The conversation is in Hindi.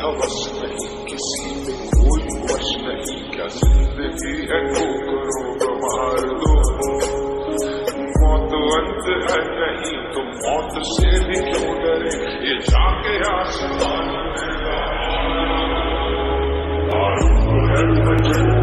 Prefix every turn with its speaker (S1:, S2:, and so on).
S1: हवस नहीं किसी पे कोई वश नहीं क्या ज़िंदगी है तो करो मार दो मौत अंत है नहीं तो मौत से भी क्यों डरे ये जाके आसमान में है